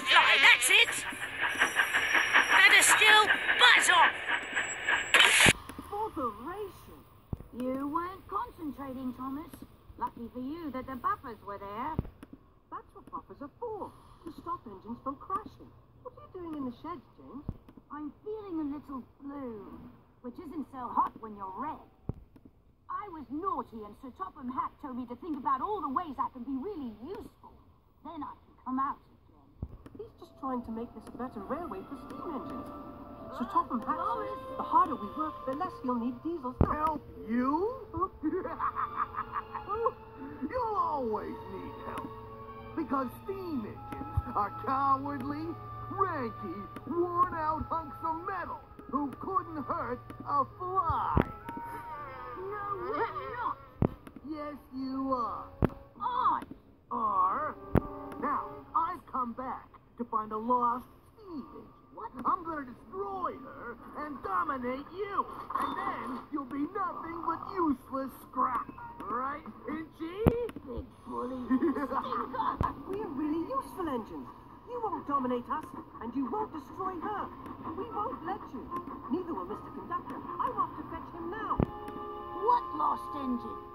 fly, that's it! Better still, buzz off! Corporation! You weren't concentrating, Thomas. Lucky for you that the buffers were there. That's what buffers are for, to stop engines from crashing. What are you doing in the sheds, James? I'm feeling a little blue, which isn't so hot when you're red. I was naughty and Sir Topham Hatt told me to think about all the ways I can be really useful. Then I can come out trying to make this a better railway for steam engines. Sir Topham Hatt says the harder we work, the less you'll need diesels. Help you? You'll always need help. Because steam engines are cowardly, cranky, worn out hunks of metal who couldn't hurt a fly. No, we're not. Yes, you are. I. Are. Now, I've come back to find a lost steam engine. What? I'm gonna destroy her and dominate you. And then you'll be nothing but useless scrap. Right, Pinchy? Big bully. We're really useful engines. You won't dominate us, and you won't destroy her. We won't let you. Neither will Mr. Conductor. I'm off to fetch him now. what lost engine?